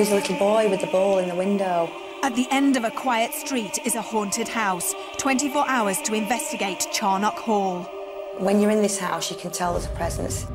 Who's a little boy with the ball in the window? At the end of a quiet street is a haunted house. 24 hours to investigate Charnock Hall. When you're in this house, you can tell there's a presence.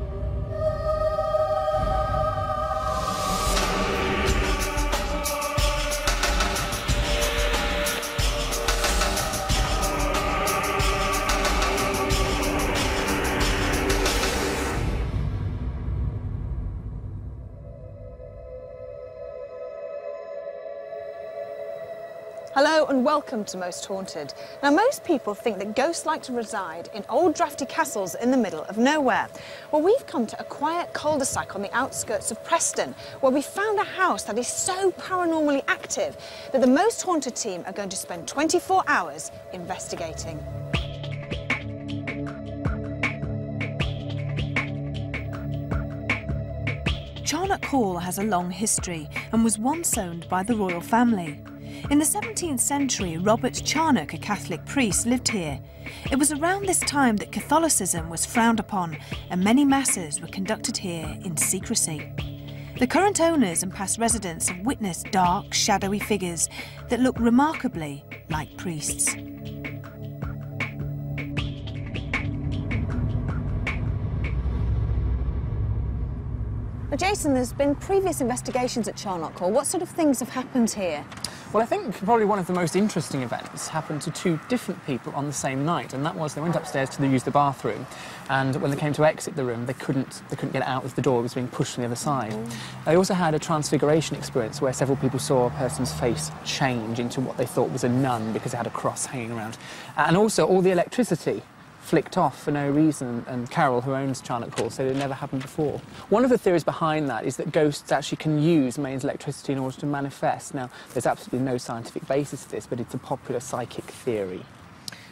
Hello and welcome to Most Haunted. Now, most people think that ghosts like to reside in old drafty castles in the middle of nowhere. Well, we've come to a quiet cul-de-sac on the outskirts of Preston, where we found a house that is so paranormally active that the Most Haunted team are going to spend 24 hours investigating. Charnock Hall has a long history and was once owned by the royal family. In the 17th century, Robert Charnock, a Catholic priest, lived here. It was around this time that Catholicism was frowned upon and many masses were conducted here in secrecy. The current owners and past residents have witnessed dark, shadowy figures that look remarkably like priests. Jason, there's been previous investigations at Charnock Hall. What sort of things have happened here? Well, I think probably one of the most interesting events happened to two different people on the same night, and that was they went upstairs to use the bathroom, and when they came to exit the room, they couldn't they couldn't get out of the door; it was being pushed from the other side. Oh. They also had a transfiguration experience where several people saw a person's face change into what they thought was a nun because it had a cross hanging around, and also all the electricity flicked off for no reason, and Carol, who owns Charnock Hall, said it never happened before. One of the theories behind that is that ghosts actually can use mains electricity in order to manifest. Now, there's absolutely no scientific basis to this, but it's a popular psychic theory.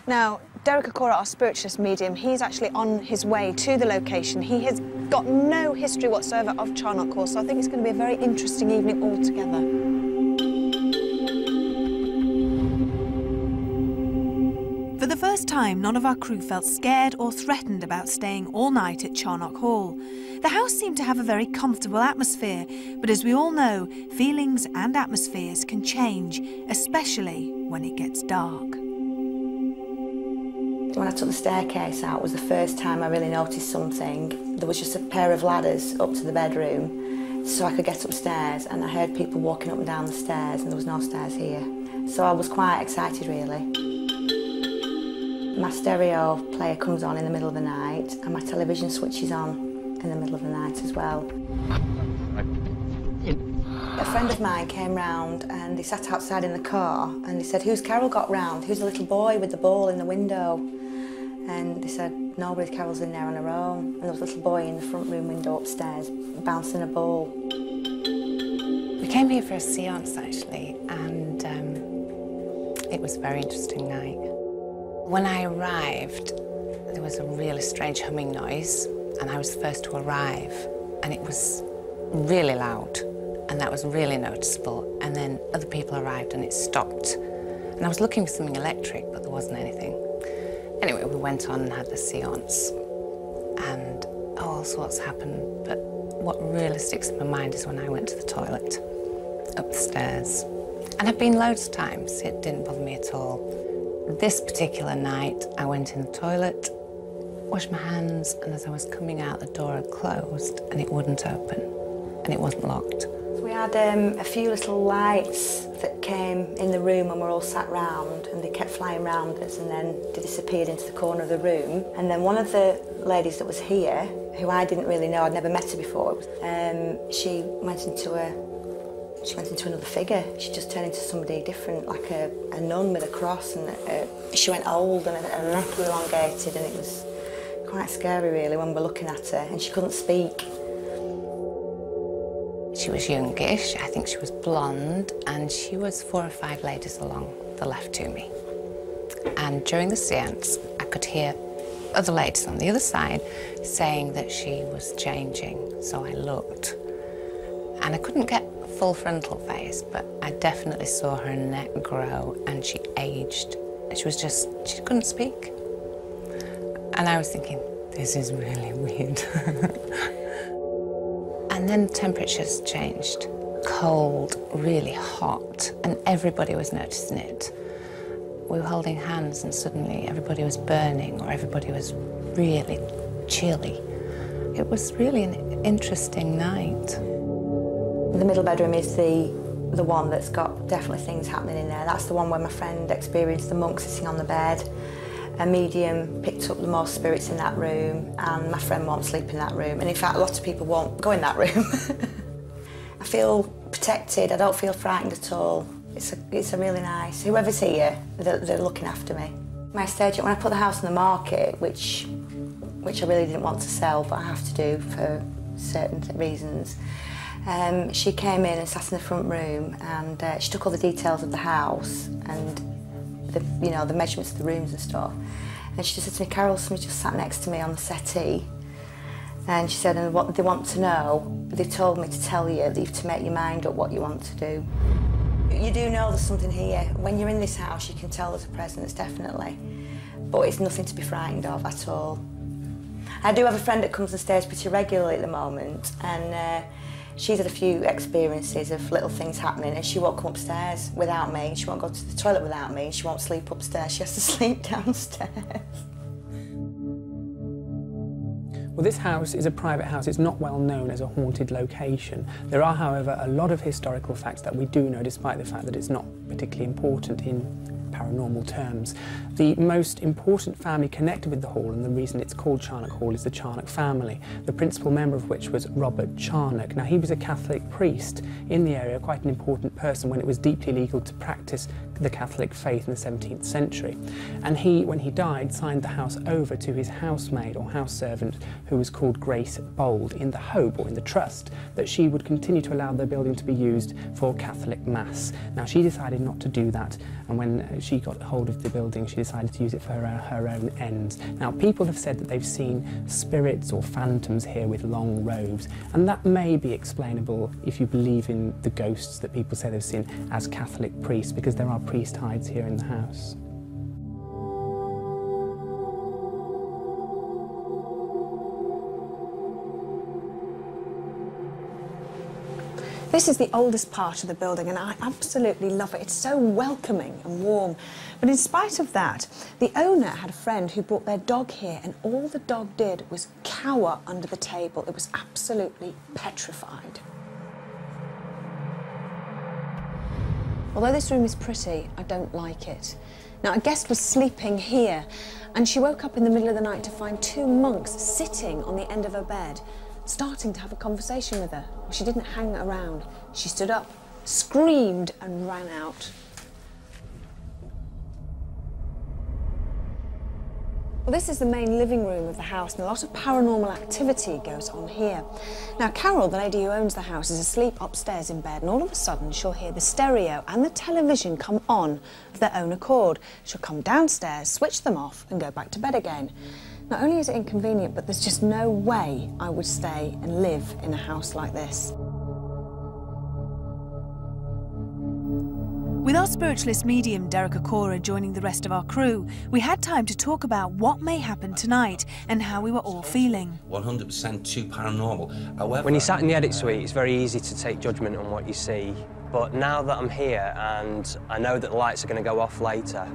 Now, Derek Acorah, our spiritualist medium, he's actually on his way to the location. He has got no history whatsoever of Charnock Hall, so I think it's going to be a very interesting evening altogether. First time, none of our crew felt scared or threatened about staying all night at Charnock Hall. The house seemed to have a very comfortable atmosphere, but as we all know, feelings and atmospheres can change, especially when it gets dark. When I took the staircase out was the first time I really noticed something. There was just a pair of ladders up to the bedroom so I could get upstairs and I heard people walking up and down the stairs and there was no stairs here. So I was quite excited really. My stereo player comes on in the middle of the night and my television switches on in the middle of the night as well. A friend of mine came round and he sat outside in the car and he said, who's Carol got round? Who's the little boy with the ball in the window? And they said, nobody, Carol's in there on her own. And there was a little boy in the front room window upstairs bouncing a ball. We came here for a seance actually and um, it was a very interesting night. When I arrived, there was a really strange humming noise, and I was the first to arrive, and it was really loud, and that was really noticeable. And then other people arrived, and it stopped. And I was looking for something electric, but there wasn't anything. Anyway, we went on and had the seance, and oh, all sorts happened. But what really sticks in my mind is when I went to the toilet, up the stairs. And I've been loads of times, it didn't bother me at all. This particular night, I went in the toilet, washed my hands, and as I was coming out, the door had closed and it wouldn't open, and it wasn't locked. We had um, a few little lights that came in the room and we are all sat round, and they kept flying round us, and then they disappeared into the corner of the room. And then one of the ladies that was here, who I didn't really know, I'd never met her before, um, she went into a she went into another figure. She just turned into somebody different, like a, a nun with a cross, and a, she went old and her neck elongated, and it was quite scary, really, when we were looking at her, and she couldn't speak. She was youngish, I think she was blonde, and she was four or five ladies along the left to me. And during the seance, I could hear other ladies on the other side saying that she was changing, so I looked. And I couldn't get full frontal face, but I definitely saw her neck grow and she aged. She was just, she couldn't speak. And I was thinking, this is really weird. and then temperatures changed cold, really hot, and everybody was noticing it. We were holding hands, and suddenly everybody was burning, or everybody was really chilly. It was really an interesting night. The middle bedroom is the the one that's got definitely things happening in there. That's the one where my friend experienced the monk sitting on the bed. A medium picked up the most spirits in that room, and my friend won't sleep in that room. And in fact, a lot of people won't go in that room. I feel protected. I don't feel frightened at all. It's a, it's a really nice. Whoever's here, they're, they're looking after me. My estate when I put the house on the market, which which I really didn't want to sell, but I have to do for certain reasons. Um, she came in and sat in the front room and uh, she took all the details of the house and the, you know, the measurements of the rooms and stuff. And she just said to me, Carol, somebody just sat next to me on the settee. And she said, and what they want to know, they told me to tell you that you have to make your mind up what you want to do. You do know there's something here. When you're in this house, you can tell there's a presence, definitely. But it's nothing to be frightened of at all. I do have a friend that comes and stays pretty regularly at the moment, and uh, she's had a few experiences of little things happening, and she won't come upstairs without me. She won't go to the toilet without me. She won't sleep upstairs. She has to sleep downstairs. Well, this house is a private house. It's not well known as a haunted location. There are, however, a lot of historical facts that we do know, despite the fact that it's not particularly important in paranormal terms. The most important family connected with the hall, and the reason it's called Charnock Hall, is the Charnock family, the principal member of which was Robert Charnock. Now, he was a Catholic priest in the area, quite an important person when it was deeply illegal to practice the Catholic faith in the 17th century. And he, when he died, signed the house over to his housemaid or house servant, who was called Grace Bold, in the hope or in the trust that she would continue to allow the building to be used for Catholic Mass. Now, she decided not to do that, and when uh, she got hold of the building, she decided to use it for her, her own ends. Now, people have said that they've seen spirits or phantoms here with long robes, and that may be explainable if you believe in the ghosts that people say they've seen as Catholic priests, because there are priest hides here in the house. This is the oldest part of the building and I absolutely love it. It's so welcoming and warm. But in spite of that, the owner had a friend who brought their dog here and all the dog did was cower under the table. It was absolutely petrified. Although this room is pretty, I don't like it. Now, a guest was sleeping here, and she woke up in the middle of the night to find two monks sitting on the end of her bed, starting to have a conversation with her. She didn't hang around. She stood up, screamed, and ran out. Well, this is the main living room of the house, and a lot of paranormal activity goes on here. Now, Carol, the lady who owns the house, is asleep upstairs in bed, and all of a sudden she'll hear the stereo and the television come on of their own accord. She'll come downstairs, switch them off, and go back to bed again. Not only is it inconvenient, but there's just no way I would stay and live in a house like this. With our spiritualist medium, Derek Acorah, joining the rest of our crew, we had time to talk about what may happen tonight and how we were all feeling. 100% too paranormal. However, when you sat in the edit suite, it's very easy to take judgment on what you see. But now that I'm here and I know that the lights are going to go off later,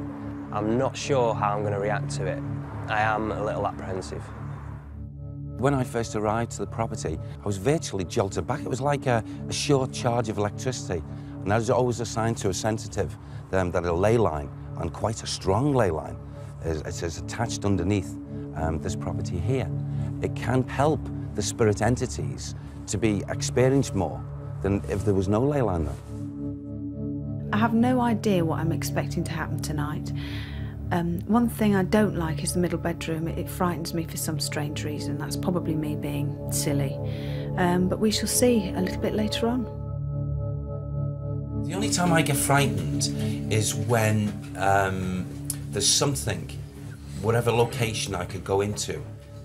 I'm not sure how I'm going to react to it. I am a little apprehensive. When I first arrived to the property, I was virtually jolted back. It was like a, a short charge of electricity. And that is always assigned to a sensitive, um, that a ley line, and quite a strong ley line, is, is attached underneath um, this property here. It can help the spirit entities to be experienced more than if there was no ley line there. I have no idea what I'm expecting to happen tonight. Um, one thing I don't like is the middle bedroom. It, it, frightens me for some strange reason. That's probably me being silly. Um, but we shall see a little bit later on. The only time I get frightened is when um, there's something, whatever location I could go into,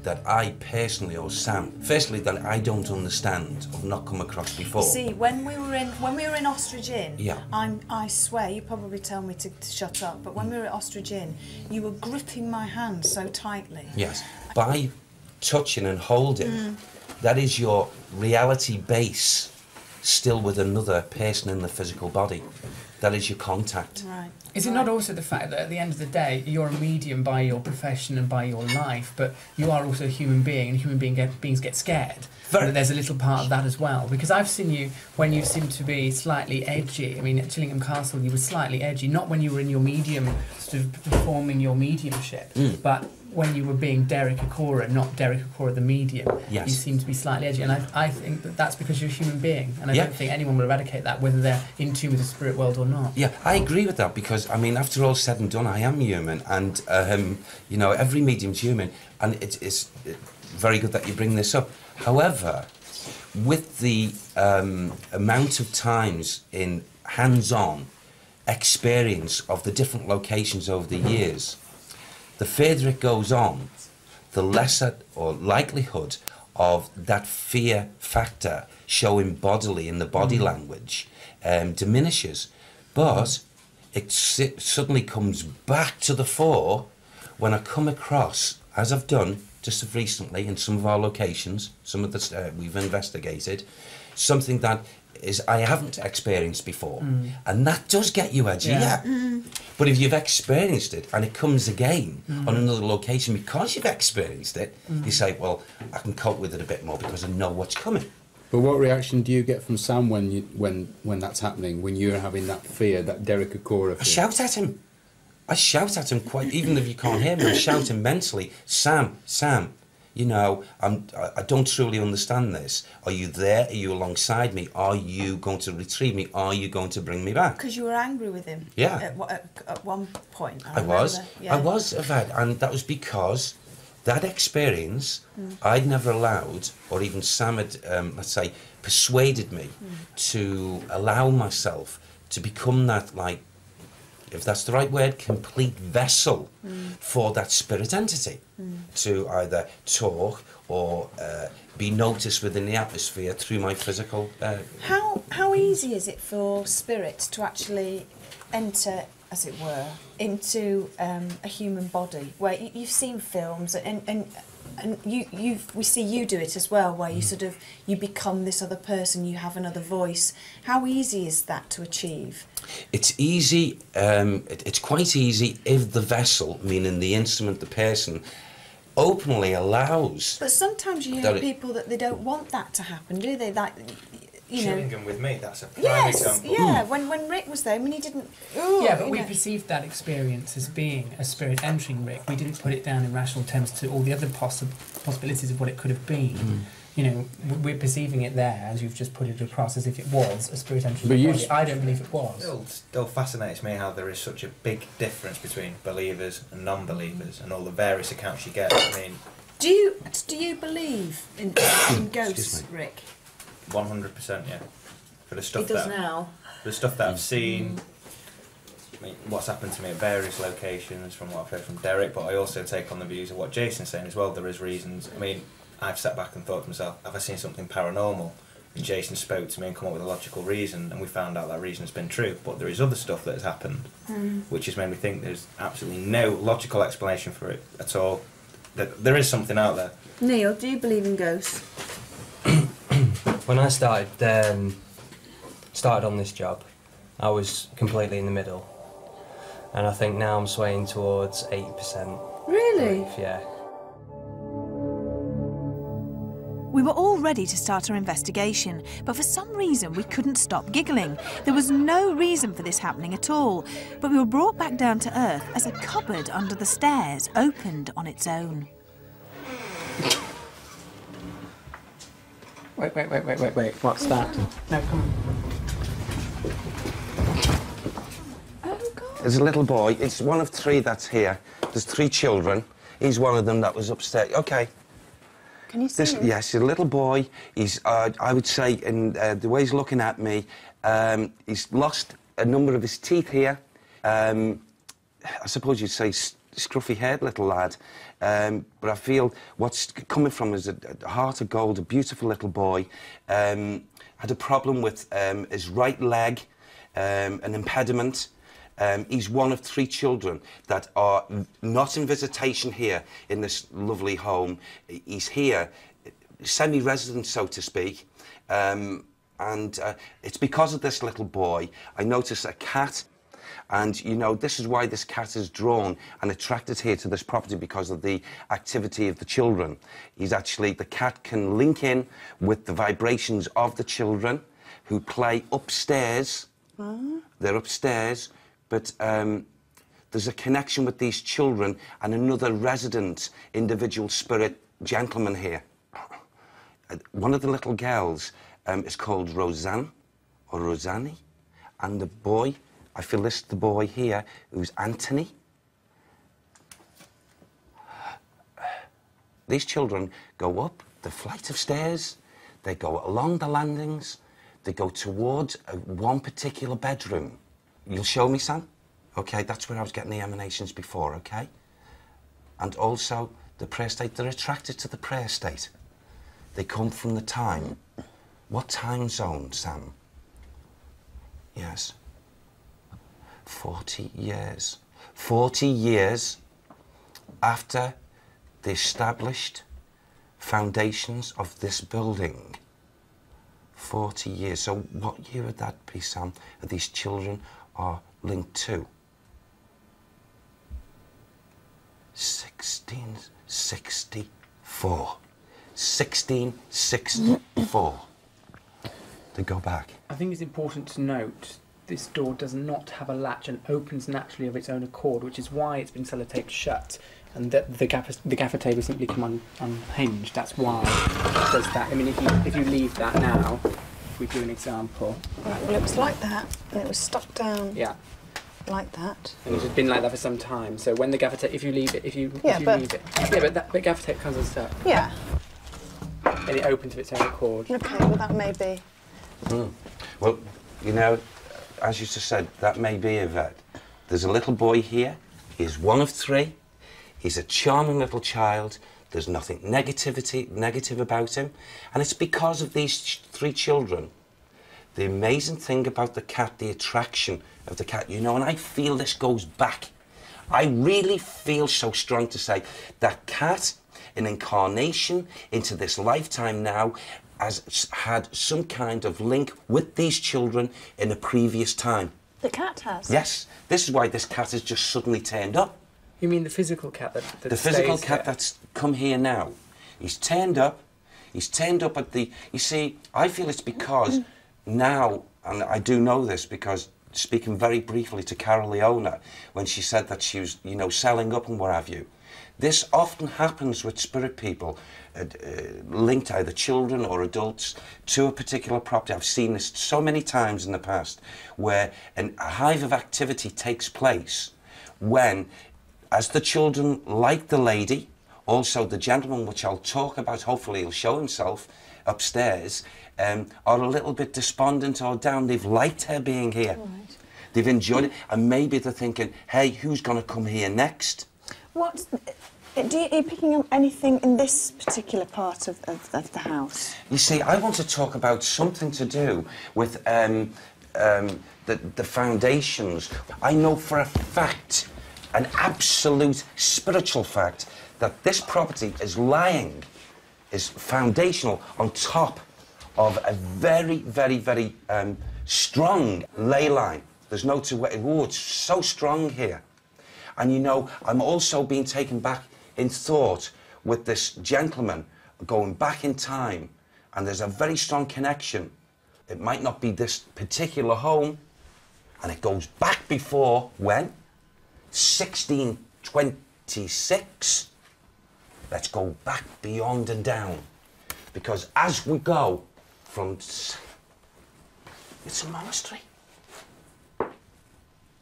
that I personally or Sam, firstly that I don't understand, or not come across before. See, when we were in when we were in Ostrich Inn, yeah. I'm, I swear you probably tell me to, to shut up, but when we were at Ostrich Inn, you were gripping my hand so tightly. Yes, by touching and holding, mm. that is your reality base still with another person in the physical body. That is your contact. Right. Is it not also the fact that at the end of the day, you're a medium by your profession and by your life, but you are also a human being, and human being get, beings get scared? Very- And there's a little part of that as well. Because I've seen you when you seem to be slightly edgy. I mean, at Chillingham Castle, you were slightly edgy, not when you were in your medium, sort of performing your mediumship, Mm. but when you were being Derek Acorah, not Derek Acorah the medium. Yes. You seem to be slightly edgy, and I, I think that that's because you're a human being, and I Yeah. don't think anyone will eradicate that, whether they're in tune with the spirit world or not. Yeah, I agree with that because I mean, after all said and done, I am human, and um, you know, every medium's human, and it, it's very good that you bring this up. However, with the um, amount of times in hands-on experience of the different locations over the years, the further it goes on, the lesser or likelihood of that fear factor showing bodily in the body language um, diminishes. But it suddenly comes back to the fore when I come across, as I've done just recently in some of our locations, some of the uh, we've investigated, something that is I haven't experienced before, mm. and that does get you edgy. Yeah. Yeah. Mm. But if you've experienced it and it comes again mm. on another location because you've experienced it, you say, well, I can cope with it a bit more because I know what's coming. But what reaction do you get from Sam when you when when that's happening? When you're having that fear, that Derek Acorah fear? I shout at him. I shout at him quite, even if you can't hear me, I shout him mentally. Sam, Sam, you know, I'm, I, don't truly understand this. Are you there? Are you alongside me? Are you going to retrieve me? Are you going to bring me back? Because you were angry with him. Yeah. At, at, at one point. I, I was. Yeah. I was, Yvette, and that was because that experience I'd never allowed, or even Sam had, um, let's say, persuaded me to allow myself to become that, like, if that's the right word, complete vessel for that spirit entity to either talk or uh, be noticed within the atmosphere through my physical. Uh, How how easy is it for spirits to actually enter, as it were, into um, a human body? Where you, you've seen films and and and you you we see you do it as well, where you sort of you become this other person, you have another voice. How easy is that to achieve? It's easy, um, it, it's quite easy if the vessel, meaning the instrument, the person, openly allows. But sometimes you hear people that they don't want that to happen, do they? That you know. Chillingham with me, that's a prime Yes, example. yeah. When when Rick was there, I mean, he didn't. Ooh, Yeah, but we know. perceived that experience as being a spirit entering Rick. We didn't put it down in rational terms to all the other possi- possibilities of what it could have been. Mm. You know, we're perceiving it there, as you've just put it across, as if it was a spirit entering But the you body. s- I don't believe it was. Still, still fascinates me how there is such a big difference between believers and non-believers, and all the various accounts you get. I mean, Do you do you believe in, in ghosts, Rick? One hundred percent, yeah. For the He stuff does that, now. the stuff that I've mm. seen, I mean, what's happened to me at various locations, from what I've heard from Derek, but I also take on the views of what Jason's saying as well. There is reasons. I mean, I've sat back and thought to myself, have I seen something paranormal? And Jason spoke to me and come up with a logical reason, and we found out that reason has been true. But there is other stuff that has happened, mm. which has made me think there's absolutely no logical explanation for it at all. That there is something out there. Neil, do you believe in ghosts? When I started um, started on this job, I was completely in the middle, and I think now I'm swaying towards eighty percent. Really? Yeah. We were all ready to start our investigation, but for some reason we couldn't stop giggling. There was no reason for this happening at all, but we were brought back down to earth as a cupboard under the stairs opened on its own. Wait, wait, wait, wait, wait, wait. What's that? No, come on. Oh, God. There's a little boy, it's one of three that's here. There's three children. He's one of them that was upstairs. Okay. Can you see This, him? yes, he's a little boy. He's, uh, I would say, in uh, the way he's looking at me, um, he's lost a number of his teeth here. Um, I suppose you'd say scruffy-haired little lad. Um, but I feel what's coming from is a, a heart of gold, a beautiful little boy. Um, had a problem with um, his right leg, um, an impediment. Um, he's one of three children that are not in visitation here in this lovely home. He's here, semi-resident, so to speak. Um, and uh, it's because of this little boy. I noticed a cat, and you know, this is why this cat is drawn and attracted here to this property because of the activity of the children. He's actually, the cat can link in with the vibrations of the children who play upstairs. They're upstairs, but um, there's a connection with these children and another resident, individual spirit gentleman here. One of the little girls um, is called Roseanne or Rosanni, and the boy, I feel this the boy here, who's Anthony. These children go up the flight of stairs, they go along the landings, they go towards uh, one particular bedroom. You'll show me, Sam? Okay, that's where I was getting the emanations before, okay? And also, the prayer state, they're attracted to the prayer state. They come from the time. What time zone, Sam? Yes. 40 years. 40 years after the established foundations of this building. 40 years. So what year would that be, Sam, that these children are linked to? 1664. 1664. to go back. I think it's important to note this door does not have a latch and opens naturally of its own accord, which is why it's been sellotaped shut. And that the gaffer, the gaffer tape has simply come un, unhinged. That's why it does that. I mean, if you if you leave that now, if we do an example, Right, well, it was like that, and it was stuck down yeah, like that. and it's been like that for some time. So when the gaffer tape, if you leave it, if you Yeah, if you but- leave it, yeah, but that but gaffer tape comes unstuck Yeah. and it opens of its own accord. Okay, well, that may be. Mm. Well, you know, as you just said, that may be Yvette. There's a little boy here. He's one of three. He's a charming little child. There's nothing negativity negative about him, and it's because of these ch- three children. The amazing thing about the cat, the attraction of the cat, you know, and I feel this goes back. I really feel so strong to say that cat, an incarnation into this lifetime now, has had some kind of link with these children in a previous time. The cat has. Yes, this is why this cat has just suddenly turned up. You mean the physical cat that, that the physical cat there? that's come here now. He's turned up. He's turned up at the. You see, I feel it's because now, and I do know this because speaking very briefly to Carol Leona when she said that she was, you know, selling up and what have you. This often happens with spirit people, uh, uh, linked either children or adults to a particular property. I've seen this so many times in the past where an, a hive of activity takes place when, as the children like the lady, also the gentleman, which I'll talk about, hopefully he'll show himself upstairs, um, are a little bit despondent or down. They've liked her being here. They've enjoyed it, and maybe they're thinking, hey, who's going to come here next? What? Do you, are you picking up anything in this particular part of, of, of the house? You see, I want to talk about something to do with um, um, the, the foundations. I know for a fact, an absolute spiritual fact, that this property is lying, is foundational on top of a very, very, very um, strong ley line. There's no two ways. Oh, it's so strong here. And you know, I'm also being taken back in thought with this gentleman going back in time, and there's a very strong connection. It might not be this particular home, and it goes back before when? 1626. Let's go back beyond and down. Because as we go from. It's a monastery.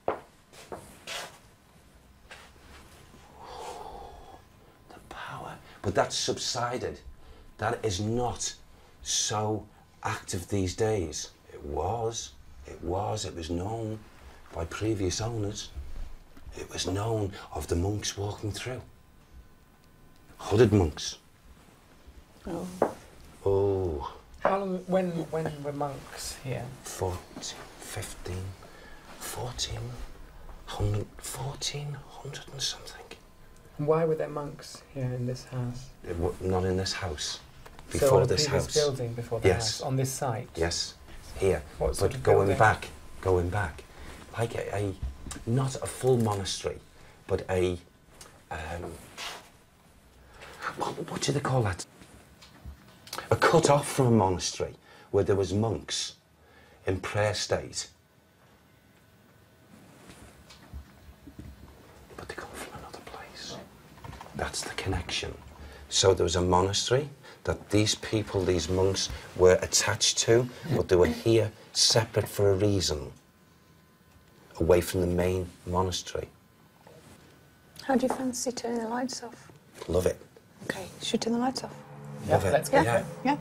the power. But that's subsided. That is not so active these days. It was. It was. It was known by previous owners. It was known of the monks walking through. Hooded monks. Oh. Oh, How long? When when were monks here? 14, 15, 14, 100, 1400 and something. And why were there monks here in this house? Not in this house. so Before on a this house. building before the Yes. house on this site. Yes, here. What but going building? back, going back, like a, a not a full monastery, but a um, what, what do they call that? A cut off from a monastery where there was monks in prayer state. But they come from another place. That's the connection. So there was a monastery that these people, these monks, were attached to, but they were here separate for a reason, away from the main monastery. How do you fancy turning the lights off? Love it. Okay, should turn the lights off? Love it. let's go Yeah. Yeah.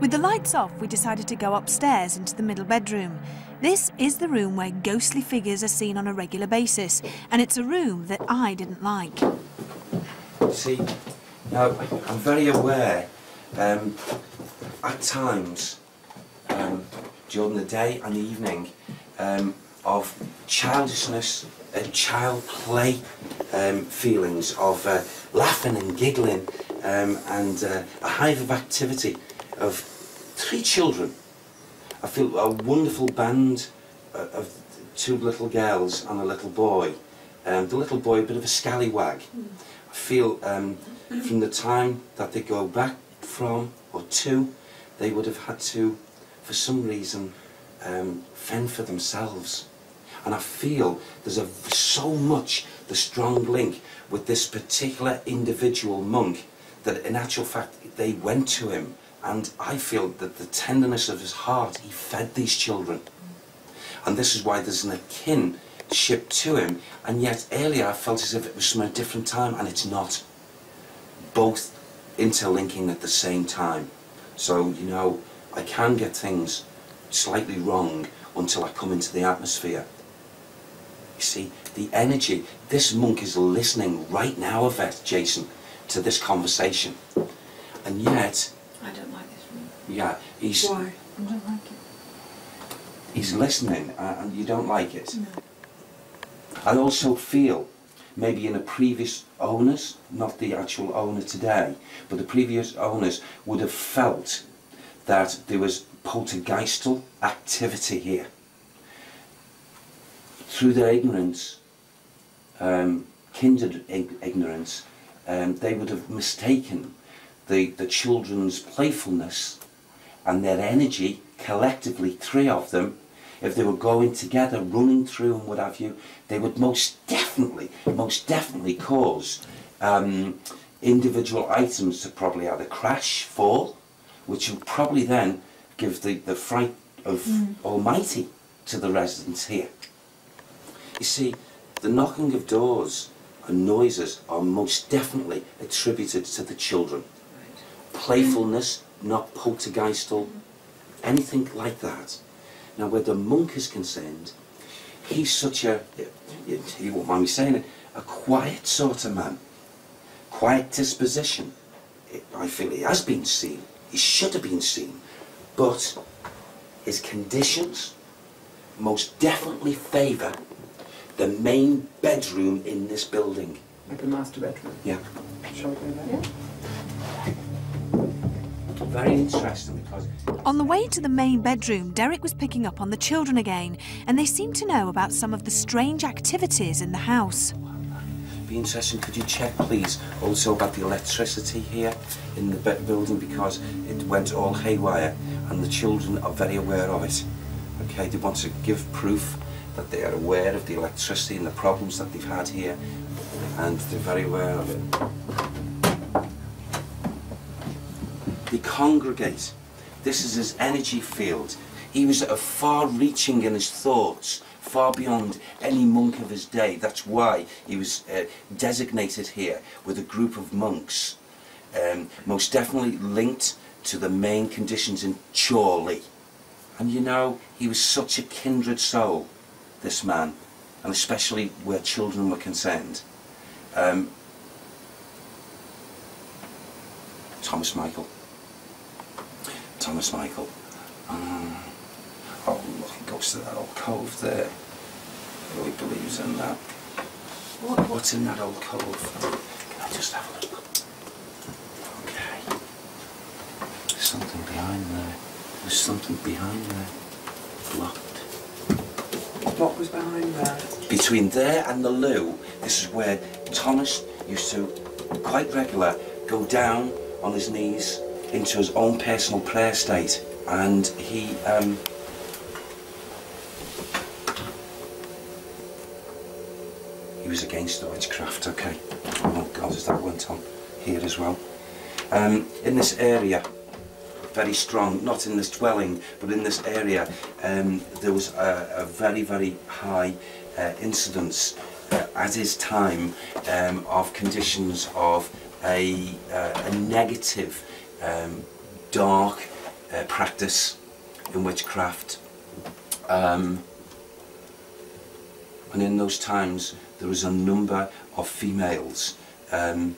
With the lights off, we decided to go upstairs into the middle bedroom. This is the room where ghostly figures are seen on a regular basis, and it's a room that I didn't like. See, now I'm very aware um, at times um, during the day and the evening um, of childishness and child play um, feelings of uh, laughing and giggling um, and uh, a hive of activity of three children. I feel a wonderful band of two little girls and a little boy. Um, the little boy, a bit of a scallywag. I feel um, from the time that they go back from or to, they would have had to, for some reason, um, fend for themselves. And I feel there's a, so much the strong link with this particular individual monk that in actual fact they went to him and I feel that the tenderness of his heart, he fed these children. And this is why there's an kinship to him. And yet earlier I felt as if it was from a different time, and it's not. Both interlinking at the same time. So, you know, I can get things slightly wrong until I come into the atmosphere. You see, the energy, this monk is listening right now, Yvette, Jason, to this conversation. And yet, I don't like this room. yeah, he's Why? I don't like it. he's listening uh, and you don't like it. No. I also feel maybe in a previous owners, not the actual owner today, but the previous owners would have felt that there was poltergeistal activity here. Through their ignorance, um, kindred ignorance, um, they would have mistaken the, the children's playfulness and their energy, collectively, three of them, if they were going together, running through and what have you, they would most definitely, most definitely cause um, individual items to probably either crash, fall, which would probably then give the, the fright of Almighty to the residents here. You see, the knocking of doors and noises are most definitely attributed to the children. Playfulness, not poltergeistal, anything like that. Now, where the monk is concerned, he's such a, you, you won't mind me saying it, a quiet sort of man. Quiet disposition. I feel he has been seen. He should have been seen. But his conditions most definitely favour the main bedroom in this building. Like a master bedroom. Yeah. Shall we go there? Very interesting because On the way to the main bedroom, Derek was picking up on the children again, and they seemed to know about some of the strange activities in the house. be interesting. Could you check, please, also about the electricity here in the building because it went all haywire and the children are very aware of it. Okay, they want to give proof that they are aware of the electricity and the problems that they've had here, and they're very aware of it. They congregate. This is his energy field. He was far-reaching in his thoughts, far beyond any monk of his day. That's why he was uh, designated here with a group of monks, um, most definitely linked to the main conditions in Chorley. And you know, he was such a kindred soul, this man, and especially where children were concerned. Um, Thomas Michael. Thomas Michael. Um, oh, look, he goes to that old cove there. Really believes in that. What, what's in that old cove? Can I just have a look? Okay. There's something behind behind there. There's something behind there. Blocked. What was behind there? Between there and the loo, this is where Thomas used to, quite regular, go down on his knees into his own personal prayer state. And he, um, he was against the witchcraft, okay. Oh God, as that went on here as well. Um, in this area, very strong, not in this dwelling, but in this area, um, there was a, a very, very high uh, incidence uh, at his time um, of conditions of a, uh, a negative, um, dark uh, practice in witchcraft. Um, and in those times, there was a number of females um,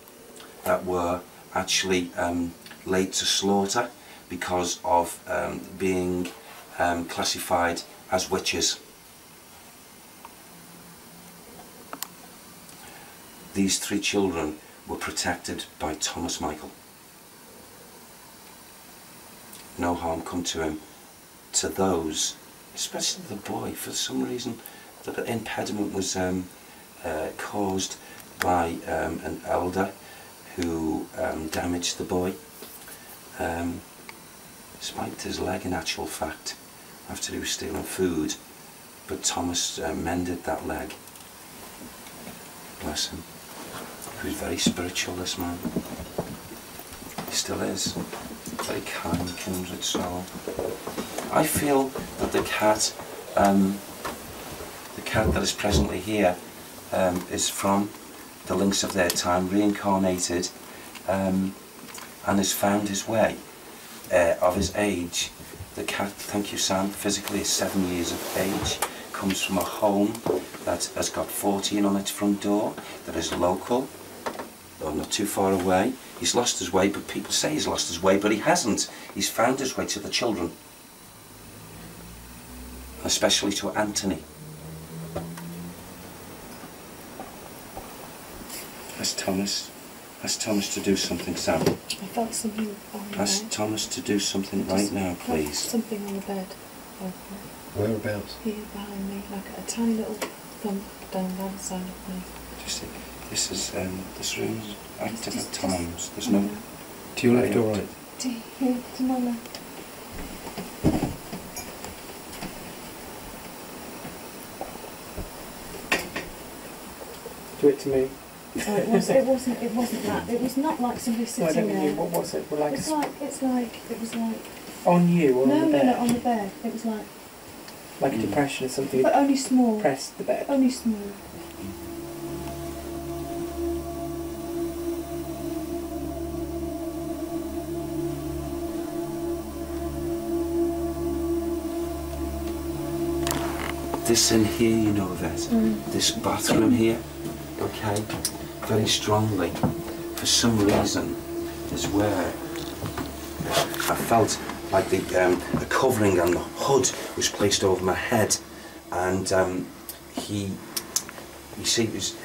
that were actually um, laid to slaughter because of um, being um, classified as witches. These three children were protected by Thomas Michael. No harm come to him. To those, especially the boy, for some reason, the impediment was um, uh, caused by um, an elder who um, damaged the boy. Um, spiked his leg in actual fact after he was stealing food, but Thomas uh, mended that leg. Bless him. He was very spiritual, this man. He still is. Very kind, kindred soul. I feel that the cat, um, the cat that is presently here, um, is from the links of their time, reincarnated, um, and has found his way uh, of his age. The cat, thank you Sam, physically is seven years of age, comes from a home that has got 14 on its front door, that is local, or not too far away. He's lost his way, but people say he's lost his way, but he hasn't. He's found his way to the children, especially to Anthony. Ask Thomas. Ask Thomas to do something, Sam. I felt something on the Ask bed. Thomas to do something right Just now, please. Something on the bed. Whereabouts? Here behind me, like a tiny little thump down that side of me. Just think, this is um, this room's active at times. There's no. To your left or right? To to my left. Do it to me. Oh, it, was, it wasn't. It wasn't that. It was not like somebody Well, I sitting don't there. know, what was it? Well, like it's like it's like it was like on you or no, on the no, bed? no, on the bed. It was like, Like a depression or something? but only small. Press the bed. Only small. This in here, you know, Yvette. This bathroom here, okay, very strongly, for some reason, is where I felt like the, um, the covering and the hood was placed over my head, and um, he, you see, he was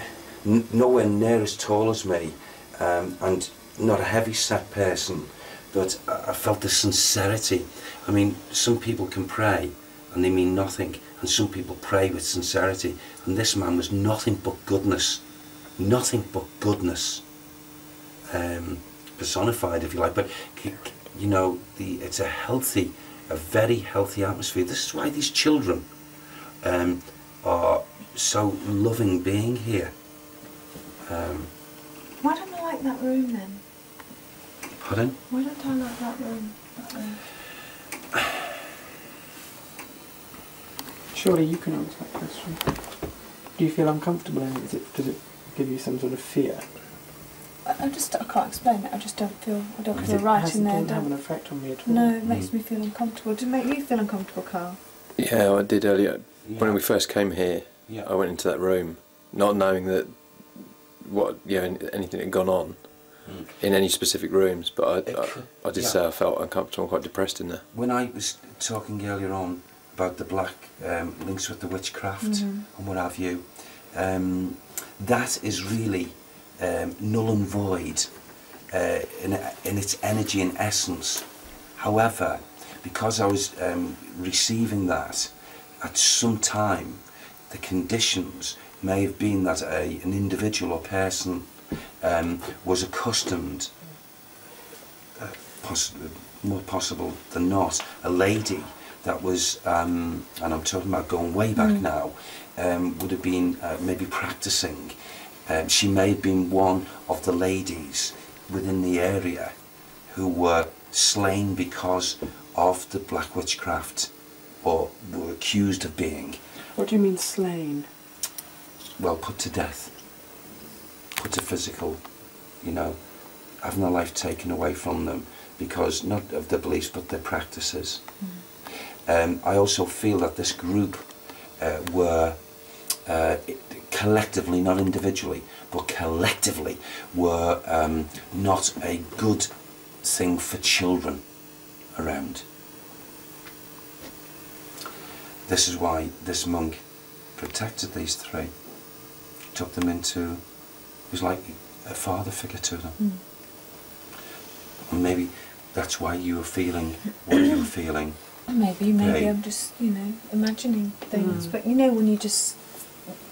n- nowhere near as tall as me, um, and not a heavy set person, but I I felt the sincerity. I mean, some people can pray and they mean nothing, and some people pray with sincerity, and this man was nothing but goodness, nothing but goodness, um, personified, if you like. But you know, the it's a healthy, a very healthy atmosphere. This is why these children um, are so loving being here. Um, Why don't I like that room then? pardon? Why don't I like that room? That room? Surely you can answer that question. Do you feel uncomfortable in it? Is it does it give you some sort of fear? I, I just I can't explain it. I just don't feel I don't feel it, right has in it there. didn't have an effect on me at all? no, it makes me feel uncomfortable. Did it make you feel uncomfortable, Carl? Yeah, I did earlier. When we first came here, Yeah. I went into that room, not knowing that what you know anything had gone on Mm. in any specific rooms. But I, It I, I did yeah. say I felt uncomfortable and quite depressed in there. When I was talking earlier on about the black um, links with the witchcraft Mhm. and what have you, um, that is really um, null and void uh, in, in its energy and essence. However, because I was um, receiving that at some time, the conditions may have been that a, an individual or person um, was accustomed, uh, possibly, more possible than not, a lady that was, um, and I'm talking about going way back Mm. now, um, would have been uh, maybe practicing. Um, she may have been one of the ladies within the area who were slain because of the black witchcraft or were accused of being, What do you mean slain? well, put to death, put to physical, you know, having their life taken away from them because not of their beliefs but their practices. Um, I also feel that this group uh, were uh, collectively, not individually, but collectively, were um, not a good thing for children around. This is why this monk protected these three, took them into, was like a father figure to them. And maybe that's why you were feeling what you were feeling. Maybe, maybe Hey. I'm just, you know, imagining things. Mm. But you know, when you just,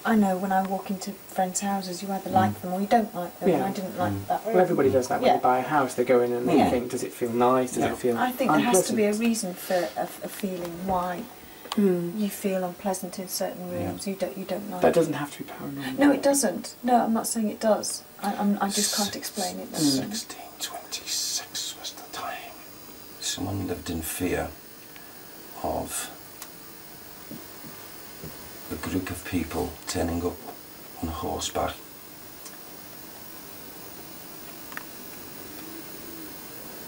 I know when I walk into friends' houses, you either like them or you don't like them. And I didn't like Mm. that. Well, everybody does that when Yeah. they buy a house. They go in and they Yeah. think, does it feel nice? Does Yeah. it feel I think there has to be a reason for a, a feeling why Mm. you feel unpleasant in certain Yeah. rooms. You don't, you don't like. That doesn't have to be paranormal. No, it doesn't. No, I'm not saying it does. I, I'm, I just can't explain it. 1626 was the time. Someone lived in fear of a group of people turning up on horseback.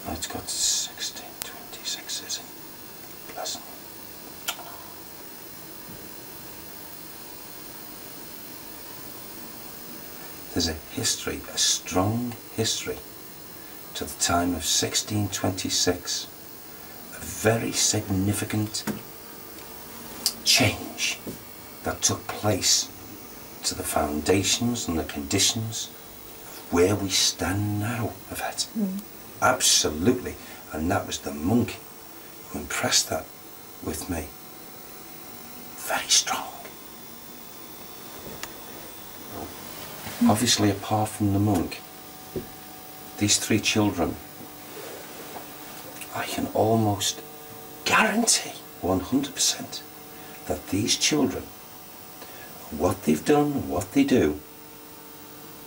It's got 1626, is it? Pleasant. There's a history, a strong history to the time of 1626, a very significant change that took place to the foundations and the conditions of where we stand now of it. Hmm. Absolutely. And that was the monk who impressed that with me. Very strong. Hmm. Obviously, apart from the monk, these three children, I can almost guarantee 100% that these children, what they've done what they do,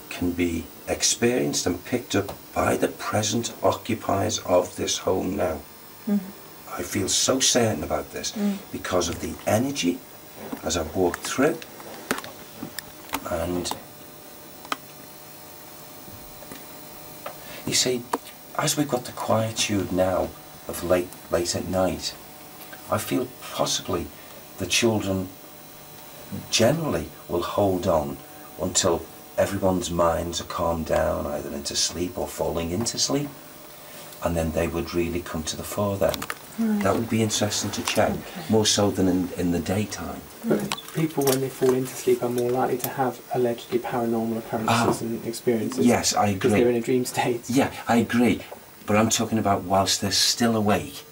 can be experienced and picked up by the present occupiers of this home now. Mm-hmm. I feel so certain about this mm. because of the energy as I walked through and you see as we've got the quietude now of late late at night I feel possibly the children generally will hold on until everyone's minds are calmed down either into sleep or falling into sleep and then they would really come to the fore then that would be interesting to check more so than in, in the daytime But people, when they fall into sleep, are more likely to have allegedly paranormal occurrences Ah. and experiences. Yes, I agree. Because agree. they're in a dream state. Yeah, I agree. But I'm talking about whilst they're still awake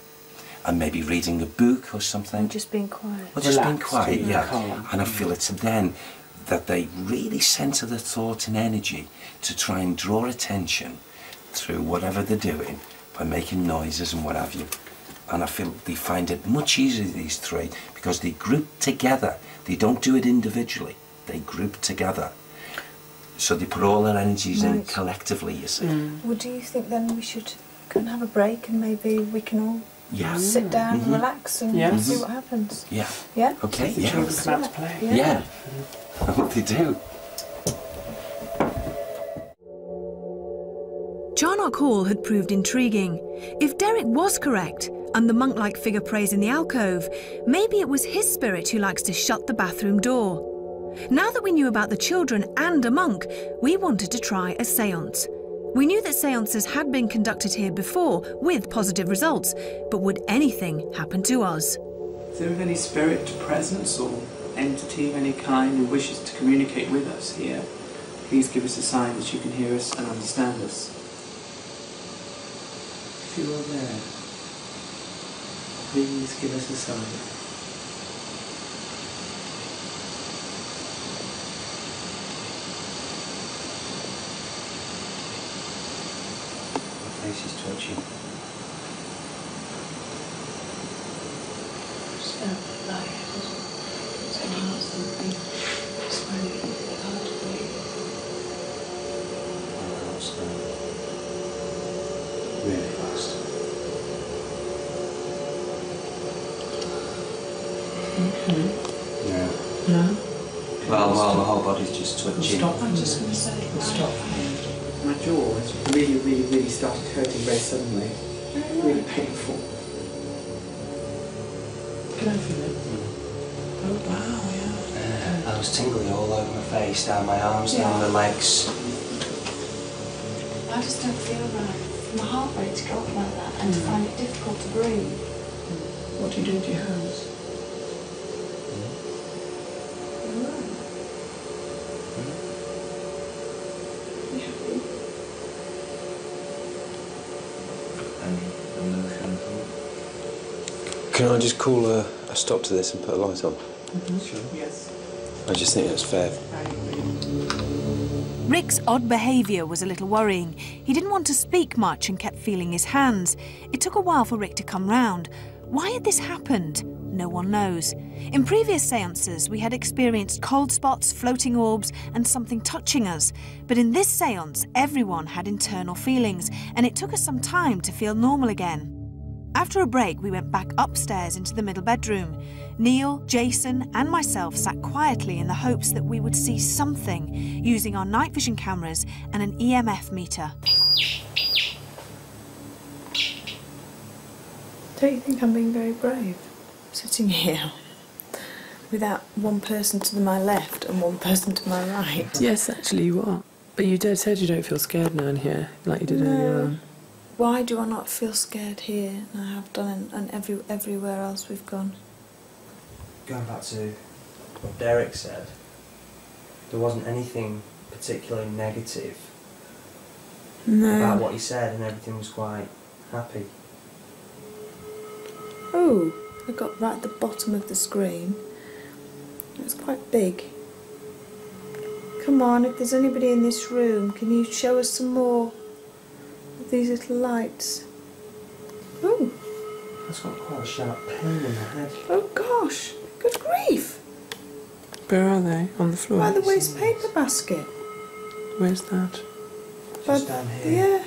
and maybe reading a book or something. Just being quiet. Or just being quiet, yeah. calm. And I feel it's then that they really centre the thought and energy to try and draw attention through whatever they're doing by making noises and what have you. And I feel they find it much easier, these three, because they group together. They don't do it individually, they group together. So they put all their energies in collectively, you see. Mm. Well, do you think then we should go and have a break and maybe we can all Yeah. sit down Mhm. and relax and Yes. see what happens? Yeah. Yeah? Okay, The yeah. children come out to play. Yeah. Yeah. I hope they do. Charnock Hall had proved intriguing. If Derek was correct, and the monk like figure prays in the alcove, maybe it was his spirit who likes to shut the bathroom door. Now that we knew about the children and a monk, we wanted to try a seance. We knew that seances had been conducted here before with positive results, but would anything happen to us? Is there any spirit, presence, or entity of any kind who wishes to communicate with us here? Please give us a sign that you can hear us and understand us. If you are there, Please give us a sign. Face is twitchy. Really fast. Mm-hmm. Yeah. No? Well, well, the whole body's just twitching. Stop. I'm just going to say. Stop. My jaw has really, really, really started hurting very suddenly. Really painful. Can I feel it? Oh, wow, yeah. Uh, I was tingling all over my face, down my arms, down my legs. I just don't feel right. My heart rate to drop like that and to find it difficult to breathe. What do you do to your hands? Any emotion Can I just call a, a stop to this and put a light on? Sure. Yes. I just think it's fair. Rick's odd behaviour was a little worrying. He didn't want to speak much and kept feeling his hands. It took a while for Rick to come round. Why had this happened? No one knows. In previous seances, we had experienced cold spots, floating orbs, and something touching us. But in this seance, everyone had internal feelings, and it took us some time to feel normal again. After a break, we went back upstairs into the middle bedroom. Neil, Jason, and myself sat quietly in the hopes that we would see something using our night vision cameras and an EMF meter. Don't you think I'm being very brave? Sitting here without one person to my left and one person to my right. Yes, actually, you are. But you did, said you don't feel scared now in here, like you did earlier on. Why do I not feel scared here? And I have done, and every everywhere else we've gone. Going back to what Derek said, there wasn't anything particularly negative No. about what he said, and everything was quite happy. Oh, I got right at the bottom of the screen. It's quite big. Come on, if there's anybody in this room, can you show us some more these little lights? Oh, That's got quite a sharp pain in the head. oh gosh, good grief! Where are they? On the floor? By the waste paper basket. Where's that? Just down here. Yeah.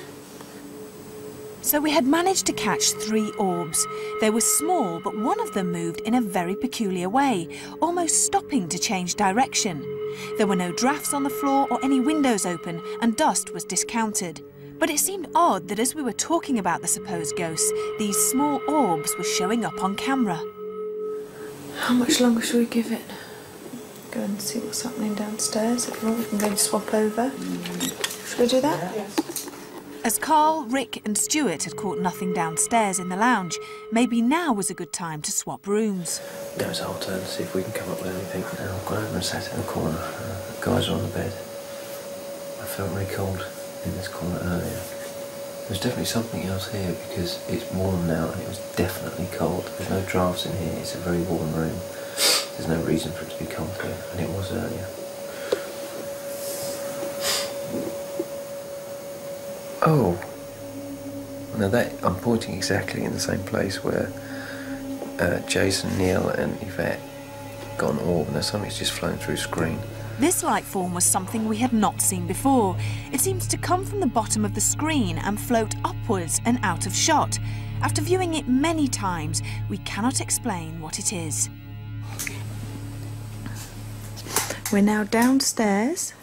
So we had managed to catch three orbs. They were small, but one of them moved in a very peculiar way, almost stopping to change direction. There were no drafts on the floor or any windows open, and dust was discounted. But it seemed odd that as we were talking about the supposed ghosts, these small orbs were showing up on camera. How much longer should we give it? Go and see what's happening downstairs. If not, we can go and swap over. Should we do that? Yes. As Karl, Rick, and Stuart had caught nothing downstairs in the lounge, maybe now was a good time to swap rooms. Now's our turn to see if we can come up with anything. I've gone over and sat in the corner. Uh, the guys are on the bed. I felt really cold in this corner earlier. There's definitely something else here because it's warm now and it was definitely cold. There's no drafts in here. It's a very warm room. There's no reason for it to be cold here, and it was earlier. Oh. Now that I'm pointing exactly in the same place where uh, Jason, Neil, and Yvette got an orb, and there's something's just flown through screen. This light form was something we had not seen before. It seems to come from the bottom of the screen and float upwards and out of shot. After viewing it many times, we cannot explain what it is. We're now downstairs.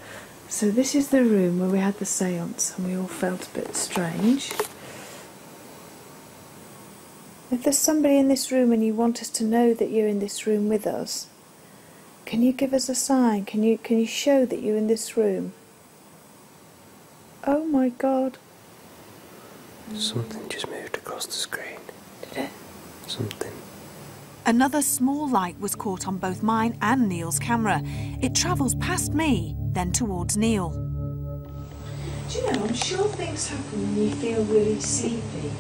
So this is the room where we had the seance and we all felt a bit strange. If there's somebody in this room and you want us to know that you're in this room with us, can you give us a sign? Can you can you show that you're in this room? Oh my god. Something just moved across the screen. Did it? Something. Another small light was caught on both mine and Neil's camera. It travels past me, then towards Neil. Do you know, I'm sure things happen when you feel really sleepy.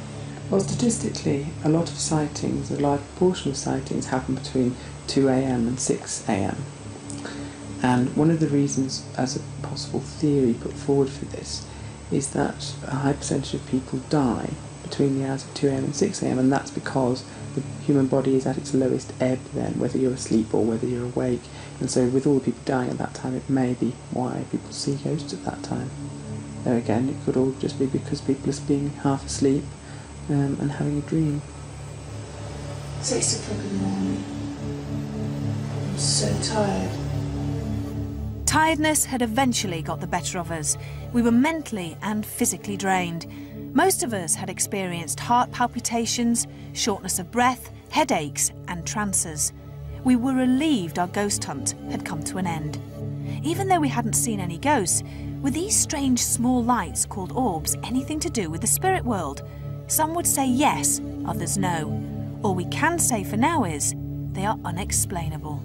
Well, statistically, a lot of sightings, a large proportion of sightings happen between 2 a.m. and 6 a.m. And one of the reasons, as a possible theory put forward for this, is that a high percentage of people die between the hours of 2 a.m. and 6 a.m., and that's because the human body is at its lowest ebb then, whether you're asleep or whether you're awake. And so, with all the people dying at that time, it may be why people see ghosts at that time. Though again, it could all just be because people are being half asleep um, and having a dream. Six o'clock in the morning. I'm so tired. Tiredness had eventually got the better of us. We were mentally and physically drained. Most of us had experienced heart palpitations, shortness of breath, headaches, and trances. We were relieved our ghost hunt had come to an end. Even though we hadn't seen any ghosts, were these strange small lights called orbs anything to do with the spirit world? Some would say yes, others no. All we can say for now is they are unexplainable.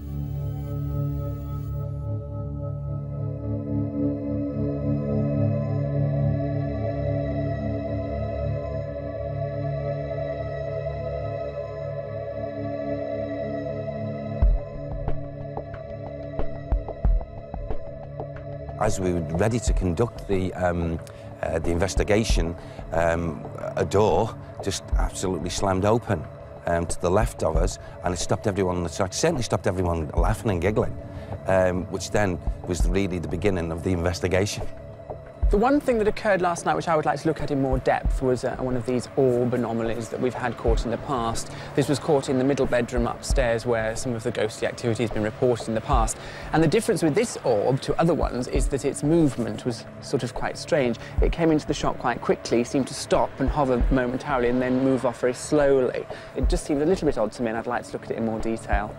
as we were ready to conduct the, um, uh, the investigation, um, a door just absolutely slammed open um, to the left of us, and it stopped everyone on the track. Certainly stopped everyone laughing and giggling, um, which then was really the beginning of the investigation. The one thing that occurred last night, which I would like to look at in more depth, was uh, one of these orb anomalies that we've had caught in the past. This was caught in the middle bedroom upstairs where some of the ghostly activity has been reported in the past. And the difference with this orb to other ones is that its movement was sort of quite strange. It came into the shop quite quickly, seemed to stop and hover momentarily and then move off very slowly. It just seemed a little bit odd to me and I'd like to look at it in more detail.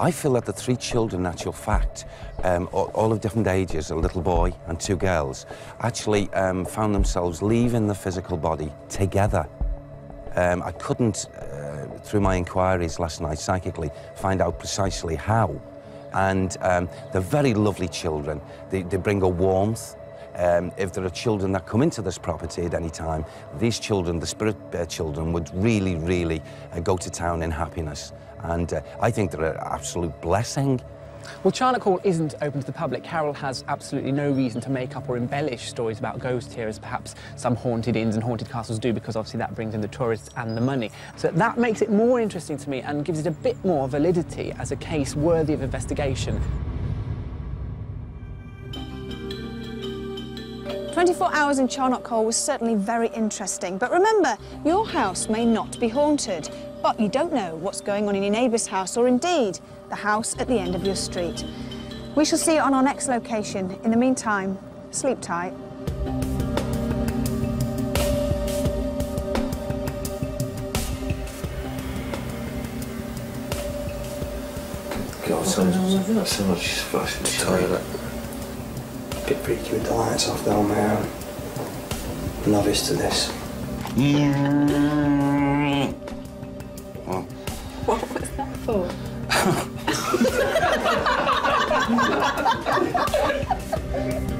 I feel that the three children, actual fact, um, all, of different ages, a little boy and two girls, actually um, found themselves leaving the physical body together. Um, I couldn't, uh, through my inquiries last night psychically, find out precisely how. And um, they're very lovely children. They, they bring a warmth. Um, if there are children that come into this property at any time, these children, the spirit uh, children, would really, really uh, go to town in happiness. And uh, I think they're an absolute blessing. Well, Charnock Hall isn't open to the public. Carol has absolutely no reason to make up or embellish stories about ghosts here, as perhaps some haunted inns and haunted castles do, because obviously that brings in the tourists and the money. So that makes it more interesting to me and gives it a bit more validity as a case worthy of investigation. 24 hours in Charnock Hall was certainly very interesting, but remember, your house may not be haunted, but you don't know what's going on in your neighbour's house or indeed the house at the end of your street. We shall see you on our next location. In the meantime, sleep tight. God, so, much, so much fucking toilet. Bit freaky with the lights off though, man. Novice to this. What was that for?